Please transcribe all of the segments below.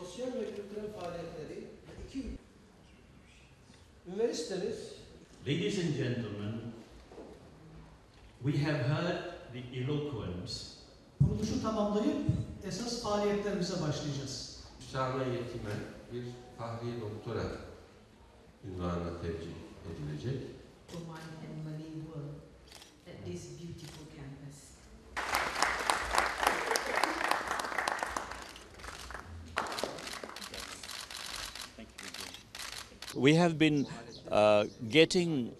sosyal ve kültürel faaliyetleri iki üniversitemiz Ladies and gentlemen, we have heard the eloquence Kuruluşu tamamlayıp esas faaliyetlerimize başlayacağız. Müsame yetime bir Fahri Doktora ünvanı tercih edilecek. Oman We have been uh, getting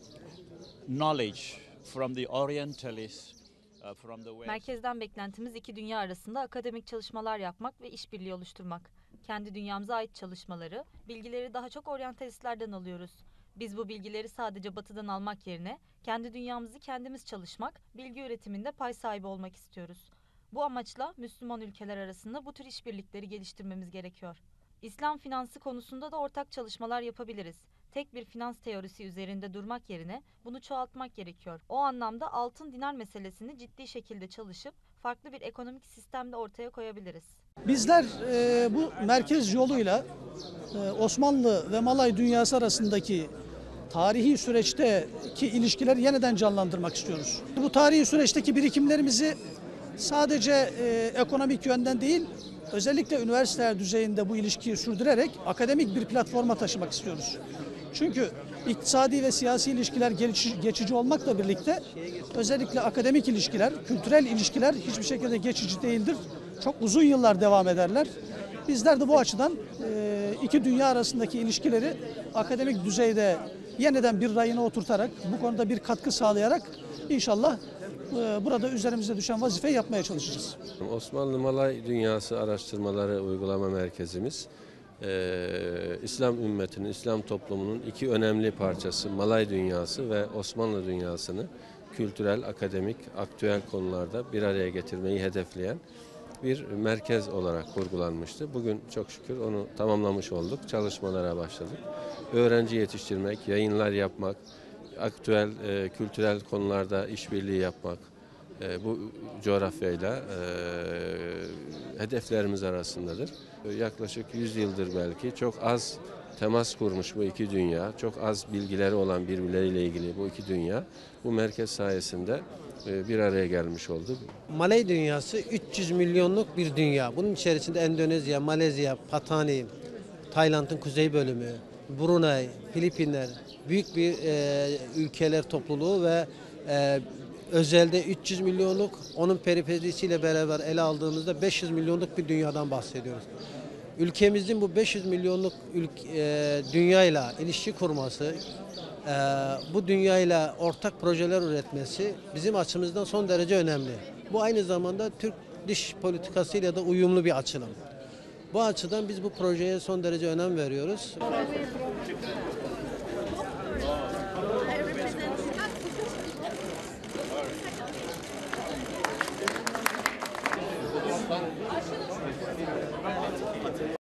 knowledge from the Orientalists, uh. Merkezden beklentimiz iki dünya arasında akademik çalışmalar yapmak ve işbirliği oluşturmak. Kendi dünyamıza ait çalışmaları, bilgileri daha çok oryantalistlerden alıyoruz. Biz bu bilgileri sadece batıdan almak yerine kendi dünyamızı kendimiz çalışmak, bilgi üretiminde pay sahibi olmak istiyoruz. Bu amaçla Müslüman ülkeler arasında bu tür işbirlikleri geliştirmemiz gerekiyor. İslam finansı konusunda da ortak çalışmalar yapabiliriz. Tek bir finans teorisi üzerinde durmak yerine bunu çoğaltmak gerekiyor. O anlamda altın dinar meselesini ciddi şekilde çalışıp farklı bir ekonomik sistemde ortaya koyabiliriz. Bizler e, bu merkez yoluyla e, Osmanlı ve Malay dünyası arasındaki tarihi süreçteki ilişkileri yeniden canlandırmak istiyoruz. Bu tarihi süreçteki birikimlerimizi sadece e, ekonomik yönden değil, özellikle üniversiteler düzeyinde bu ilişkiyi sürdürerek akademik bir platforma taşımak istiyoruz. Çünkü iktisadi ve siyasi ilişkiler geçici, geçici olmakla birlikte özellikle akademik ilişkiler, kültürel ilişkiler hiçbir şekilde geçici değildir. Çok uzun yıllar devam ederler. Bizler de bu açıdan e, iki dünya arasındaki ilişkileri akademik düzeyde yeniden bir rayına oturtarak, bu konuda bir katkı sağlayarak inşallah burada üzerimize düşen vazifeyi yapmaya çalışacağız. Osmanlı Malay Dünyası Araştırmaları Uygulama Merkezimiz, eee, İslam ümmetinin, İslam toplumunun iki önemli parçası Malay Dünyası ve Osmanlı Dünyası'nı kültürel, akademik, aktüel konularda bir araya getirmeyi hedefleyen bir merkez olarak kurgulanmıştı. Bugün çok şükür onu tamamlamış olduk. Çalışmalara başladık. Öğrenci yetiştirmek, yayınlar yapmak, aktüel e, kültürel konularda işbirliği yapmak e, bu coğrafyayla e, hedeflerimiz arasındadır. Yaklaşık 100 yıldır belki çok az temas kurmuş bu iki dünya, çok az bilgileri olan birbirleriyle ilgili bu iki dünya bu merkez sayesinde e, bir araya gelmiş oldu. Malay dünyası 300 milyonluk bir dünya. Bunun içerisinde Endonezya, Malezya, Patani, Tayland'ın kuzey bölümü, Brunei, Filipinler büyük bir e, ülkeler topluluğu ve e, özelde 300 milyonluk onun periferisiyle beraber ele aldığımızda 500 milyonluk bir dünyadan bahsediyoruz. Ülkemizin bu 500 milyonluk ülk- e, dünyayla ilişki kurması, e, bu dünyayla ortak projeler üretmesi bizim açımızdan son derece önemli. Bu aynı zamanda Türk dış politikasıyla da uyumlu bir açılım. Bu açıdan biz bu projeye son derece önem veriyoruz.